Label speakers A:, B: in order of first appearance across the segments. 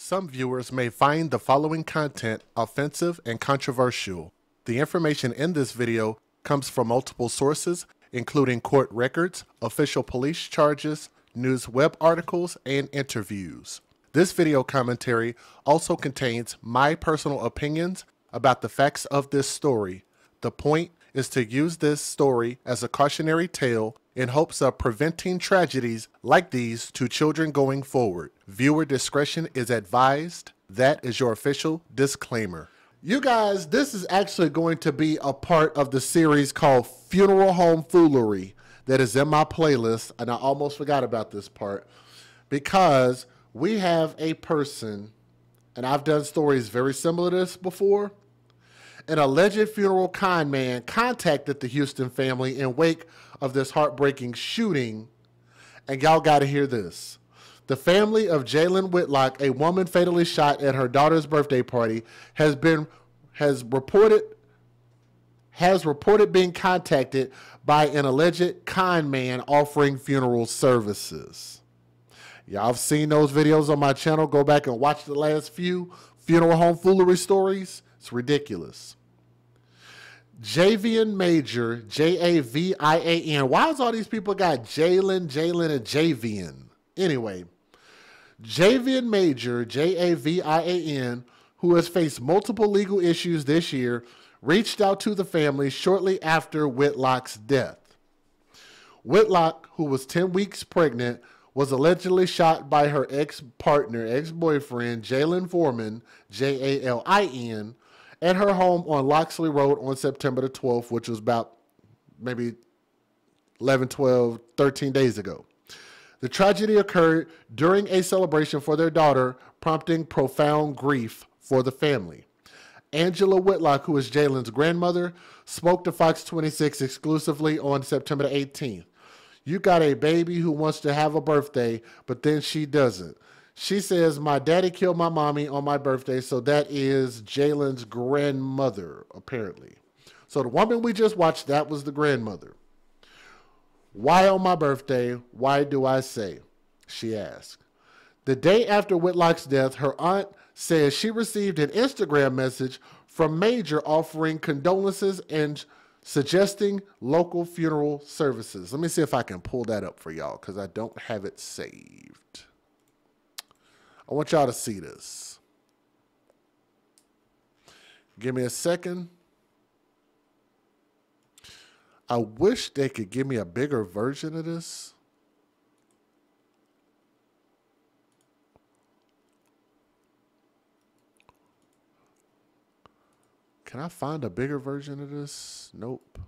A: Some viewers may find the following content offensive and controversial. The information in this video comes from multiple sources, including court records, official police charges, news web articles, and interviews. This video commentary also contains my personal opinions about the facts of this story. The point is to use this story as a cautionary tale in hopes of preventing tragedies like these to children going forward. Viewer discretion is advised. That is your official disclaimer. You guys, this is actually going to be a part of the series called Funeral Home Foolery that is in my playlist, and I almost forgot about this part because we have a person, and I've done stories very similar to this before. An alleged funeral con man contacted the Houston family in wake of this heartbreaking shooting. And y'all got to hear this. The family of Jalen Whitlock, a woman fatally shot at her daughter's birthday party, has been has reported has reported being contacted by an alleged con man offering funeral services. Y'all have seen those videos on my channel. Go back and watch the last few funeral home foolery stories. It's ridiculous. Javian Major, J A V I A N. Why is all these people got Jalen, Jalen, and Javian? Anyway, Javian Major, J A V I A N, who has faced multiple legal issues this year, reached out to the family shortly after Whitlock's death. Whitlock, who was 10 weeks pregnant, was allegedly shot by her ex partner, ex boyfriend, Jalen Foreman, J A L I N, at her home on Loxley Road on September the 12th, which was about maybe 11, 12, 13 days ago. The tragedy occurred during a celebration for their daughter, prompting profound grief for the family. Angela Whitlock, who is Jalen's grandmother, spoke to Fox 26 exclusively on September 18th. You got a baby who wants to have a birthday, but then she doesn't. She says, My daddy killed my mommy on my birthday, so that is Jalen's grandmother, apparently. So the woman we just watched, that was the grandmother. Why on my birthday? Why do I say? She asked. The day after Whitlock's death, her aunt says she received an Instagram message from Major offering condolences and suggesting local funeral services. Let me see if I can pull that up for y'all because I don't have it saved. I want y'all to see this. Give me a second. I wish they could give me a bigger version of this. Can I find a bigger version of this? Nope.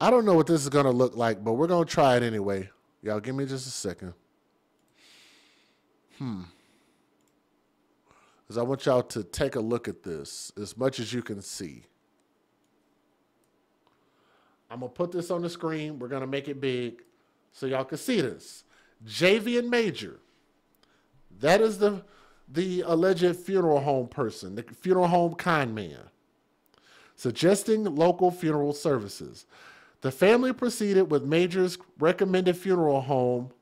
A: I don't know what this is going to look like, but we're going to try it anyway. Y'all give me just a second. Hmm is I want y'all to take a look at this as much as you can see. I'm going to put this on the screen. We're going to make it big so y'all can see this. Javian Major. That is the the alleged funeral home person, the funeral home con man, suggesting local funeral services. The family proceeded with Major's recommended funeral home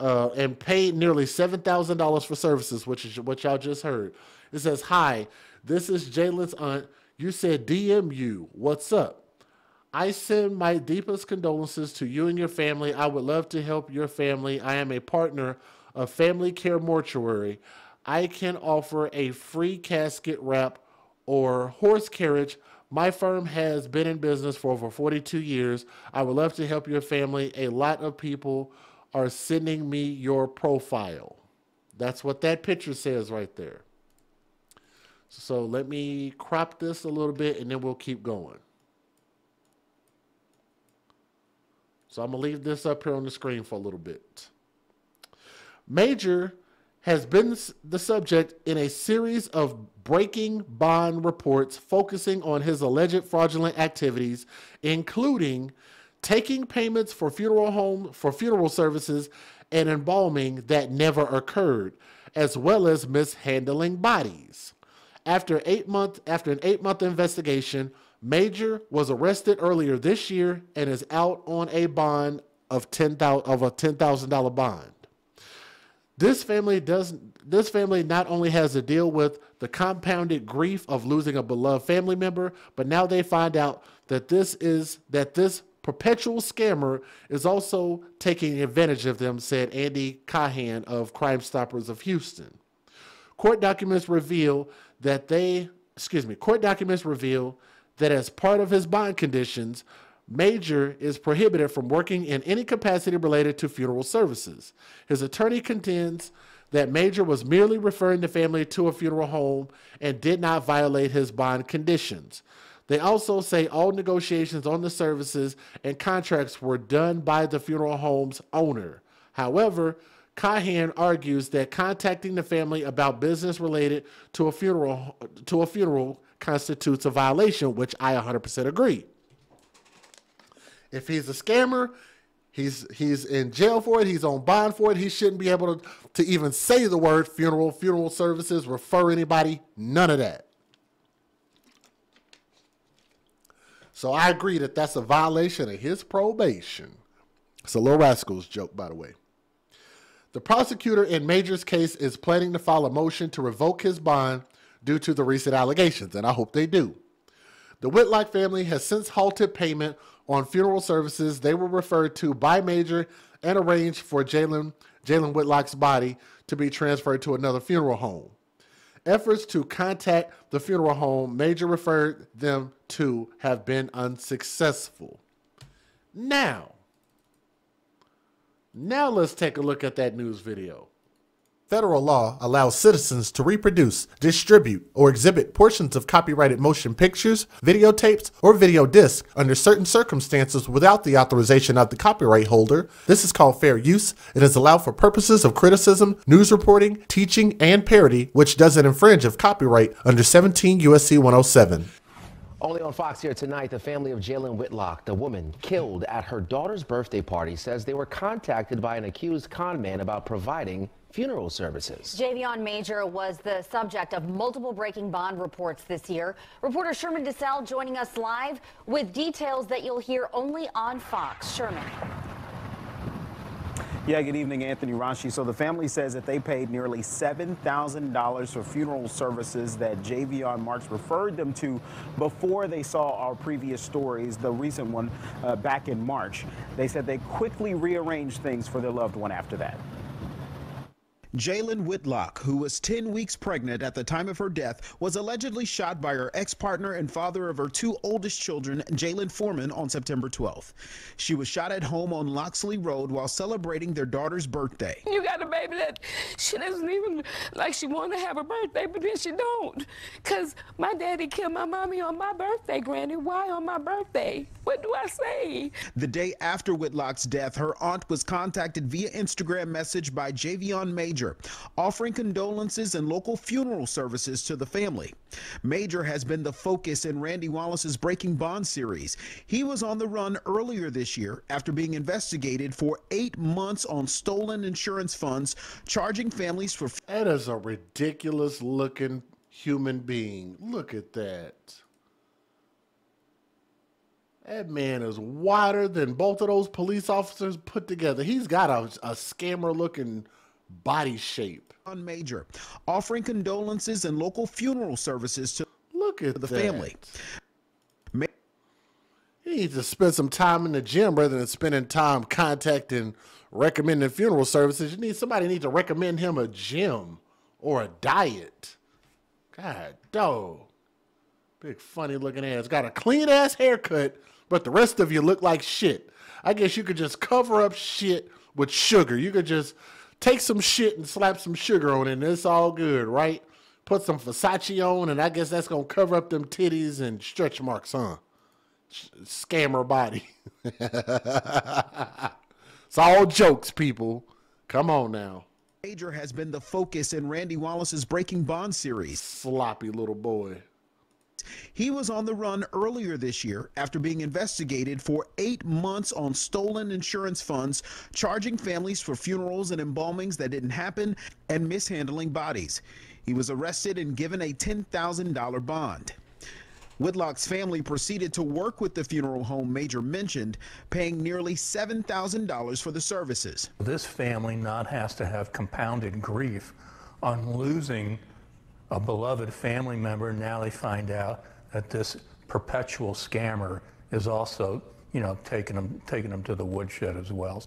A: uh, and paid nearly $7,000 for services, which is what y'all just heard. It says, Hi, this is Jalen's aunt. You said DM you. What's up? I send my deepest condolences to you and your family. I would love to help your family. I am a partner of Family Care Mortuary. I can offer a free casket wrap or horse carriage. My firm has been in business for over 42 years. I would love to help your family. A lot of people are sending me your profile. That's what that picture says right there. So let me crop this a little bit and then we'll keep going. So I'm going to leave this up here on the screen for a little bit. Major has been the subject in a series of breaking bond reports focusing on his alleged fraudulent activities, including taking payments for funeral home for funeral services and embalming that never occurred, as well as mishandling bodies. After eight month after an eight month investigation, Major was arrested earlier this year and is out on a bond of ten thousand of a ten thousand dollar bond. This family does this family not only has to deal with the compounded grief of losing a beloved family member, but now they find out that this is that this perpetual scammer is also taking advantage of them, said Andy Kahan of Crime Stoppers of Houston. Court documents reveal that they, excuse me, court documents reveal that as part of his bond conditions, Major is prohibited from working in any capacity related to funeral services. His attorney contends that Major was merely referring the family to a funeral home and did not violate his bond conditions. They also say all negotiations on the services and contracts were done by the funeral home's owner. However, Kahan argues that contacting the family about business related to a funeral to a funeral constitutes a violation, which I 100% agree. If he's a scammer, he's he's in jail for it, he's on bond for it, he shouldn't be able to, to even say the word funeral, funeral services, refer anybody, none of that. So I agree that that's a violation of his probation. It's a Little Rascals joke, by the way. The prosecutor in Major's case is planning to file a motion to revoke his bond due to the recent allegations, and I hope they do. The Whitlock family has since halted payment on funeral services they were referred to by Major and arranged for Jalen Jalen Whitlock's body to be transferred to another funeral home. Efforts to contact the funeral home Major referred them to have been unsuccessful. Now, now let's take a look at that news video. Federal law allows citizens to reproduce, distribute, or exhibit portions of copyrighted motion pictures, videotapes, or video discs under certain circumstances without the authorization of the copyright holder. This is called fair use. It is allowed for purposes of criticism, news reporting, teaching, and parody, which doesn't infringe of copyright under 17 USC 107.
B: Only on Fox here tonight, the family of Jalen Whitlock, the woman killed at her daughter's birthday party, says they were contacted by an accused con man about providing funeral services.
C: Javian Major was the subject of multiple breaking bond reports this year. Reporter Sherman DeSalle joining us live with details that you'll hear only on Fox. Sherman.
D: Yeah, good evening, Anthony Rashi. So the family says that they paid nearly $7,000 for funeral services that Javion Marks referred them to before they saw our previous stories, the recent one uh, back in March. They said they quickly rearranged things for their loved one after that.
E: Jalen Whitlock, who was 10 weeks pregnant at the time of her death, was allegedly shot by her ex-partner and father of her two oldest children, Jalen Foreman, on September 12th. She was shot at home on Loxley Road while celebrating their daughter's birthday.
F: You got a baby that she doesn't even like she want to have a birthday, but then she don't. Because my daddy killed my mommy on my birthday, Granny. Why on my birthday? What do I say?
E: The day after Whitlock's death, her aunt was contacted via Instagram message by Javian Major Major, offering condolences and local funeral services to the family. Major has been the focus in Randy Wallace's Breaking Bond series. He was on the run earlier this year after being investigated for eight months on stolen insurance funds, charging families for.
A: That is a ridiculous looking human being. Look at that. That man is wider than both of those police officers put together. He's got a, a scammer looking body shape.
E: On Major, offering condolences and local funeral services to
A: look at
E: the
A: that.
E: family.
A: Ma he needs to spend some time in the gym rather than spending time contacting, recommending funeral services. You need somebody need to recommend him a gym or a diet. God, dog. Big funny looking ass. Got a clean ass haircut, but the rest of you look like shit. I guess you could just cover up shit with sugar. You could just take some shit and slap some sugar on it, and it's all good, right? Put some Versace on, and I guess that's gonna cover up them titties and stretch marks, huh? Scammer body. it's all jokes, people. Come on now.
E: Major has been the focus in Randy Wallace's Breaking Bond series.
A: Sloppy little boy.
E: He was on the run earlier this year after being investigated for eight months on stolen insurance funds, charging families for funerals and embalmings that didn't happen, and mishandling bodies. He was arrested and given a $10,000 bond. Whitlock's family proceeded to work with the funeral home Major mentioned, paying nearly $7,000 for the services.
G: This family not has to have compounded grief on losing a beloved family member. Now they find out that this perpetual scammer is also you know, taking them, taking them to the woodshed as well.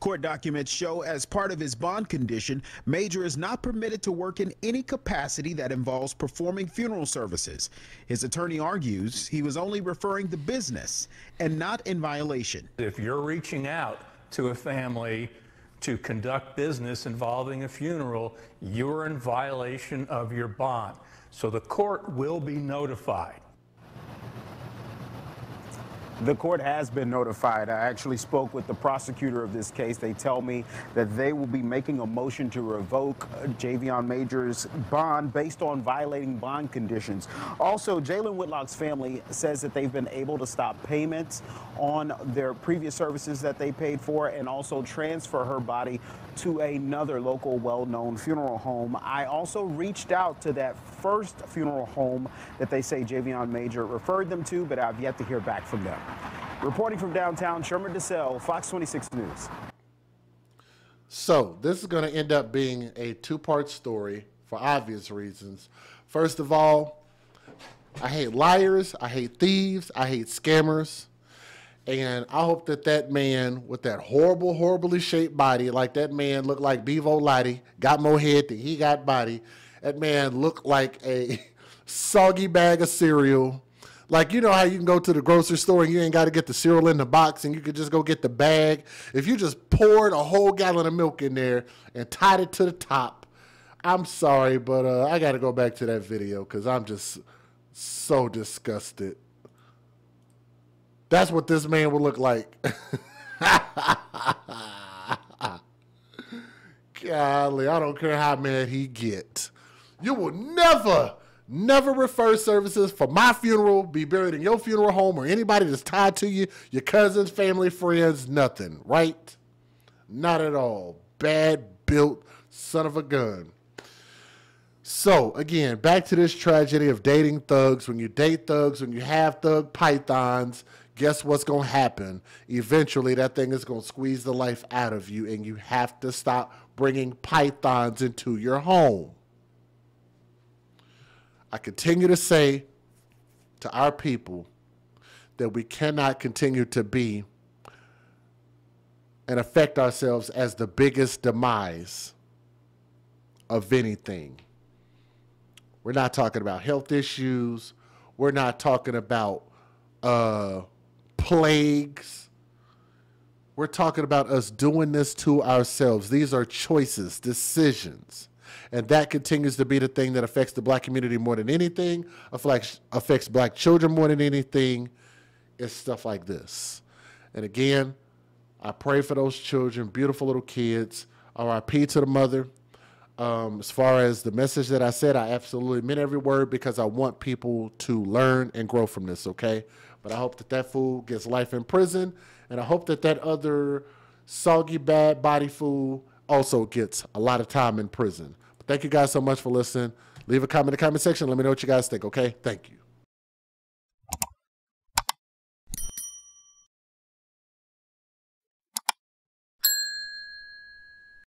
E: Court documents show as part of his bond condition, Major is not permitted to work in any capacity that involves performing funeral services. His attorney argues he was only referring to business and not in violation.
G: If you're reaching out to a family to conduct business involving a funeral, you're in violation of your bond. So the court will be notified.
D: The court has been notified. I actually spoke with the prosecutor of this case. They tell me that they will be making a motion to revoke uh, Javian Major's bond based on violating bond conditions. Also, Jalen Whitlock's family says that they've been able to stop payments on their previous services that they paid for and also transfer her body to another local well-known funeral home. I also reached out to that first funeral home that they say Javian Major referred them to, but I've yet to hear back from them. Reporting from downtown, Sherman DeSalle, Fox 26 News.
A: So, this is going to end up being a two part story for obvious reasons. First of all, I hate liars, I hate thieves, I hate scammers. And I hope that that man with that horrible, horribly shaped body, like that man looked like Bevo Lottie, got more head than he got body. That man looked like a soggy bag of cereal like you know how you can go to the grocery store and you ain't got to get the cereal in the box and you could just go get the bag. If you just poured a whole gallon of milk in there and tied it to the top, I'm sorry, but uh, I got to go back to that video because I'm just so disgusted. That's what this man would look like. Golly, I don't care how mad he get. You will never Never refer services for my funeral, be buried in your funeral home, or anybody that's tied to you, your cousins, family, friends, nothing, right? Not at all. Bad built son of a gun. So, again, back to this tragedy of dating thugs. When you date thugs, when you have thug pythons, guess what's going to happen? Eventually, that thing is going to squeeze the life out of you, and you have to stop bringing pythons into your home. I continue to say to our people that we cannot continue to be and affect ourselves as the biggest demise of anything. We're not talking about health issues. We're not talking about uh, plagues. We're talking about us doing this to ourselves. These are choices, decisions. And that continues to be the thing that affects the black community more than anything, affects, affects black children more than anything. It's stuff like this. And again, I pray for those children, beautiful little kids. RIP to the mother. Um, as far as the message that I said, I absolutely meant every word because I want people to learn and grow from this, okay? But I hope that that fool gets life in prison, and I hope that that other soggy, bad body fool also gets a lot of time in prison. Thank you guys so much for listening. Leave a comment in the comment section. Let me know what you guys think, okay? Thank you.